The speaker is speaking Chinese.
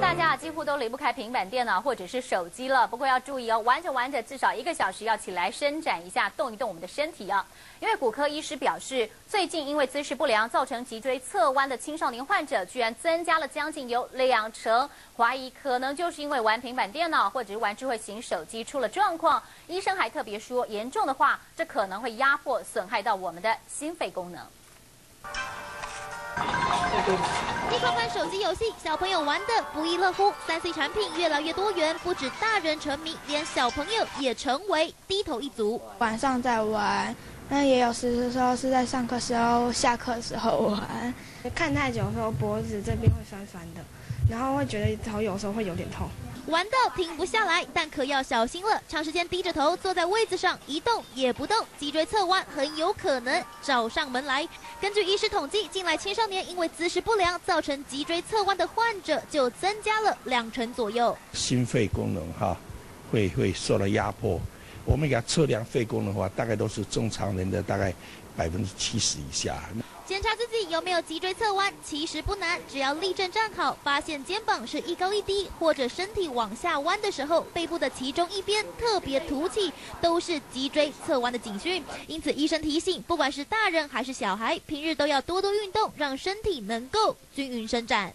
大家几乎都离不开平板电脑或者是手机了。不过要注意哦，玩着玩着，至少一个小时要起来伸展一下，动一动我们的身体啊。因为骨科医师表示，最近因为姿势不良造成脊椎侧弯的青少年患者，居然增加了将近有两成，怀疑可能就是因为玩平板电脑或者是玩智慧型手机出了状况。医生还特别说，严重的话，这可能会压迫、损害到我们的心肺功能。一款款手机游戏，小朋友玩的不亦乐乎。三 C 产品越来越多元，不止大人沉迷，连小朋友也成为低头一族。晚上在玩，那也有时时候是在上课时候、下课时候玩。看太久的时候，脖子这边会酸酸的，然后会觉得头有时候会有点痛。玩到停不下来，但可要小心了。长时间低着头坐在位子上，一动也不动，脊椎侧弯很有可能找上门来。根据医师统计，近来青少年因为姿势不良造成脊椎侧弯的患者就增加了两成左右。心肺功能哈会会受到压迫。我们给他测量肺功能的话，大概都是正常人的大概百分之七十以下。检查自己有没有脊椎侧弯，其实不难，只要立正站好，发现肩膀是一高一低，或者身体往下弯的时候，背部的其中一边特别凸起，都是脊椎侧弯的警讯。因此，医生提醒，不管是大人还是小孩，平日都要多多运动，让身体能够均匀伸展。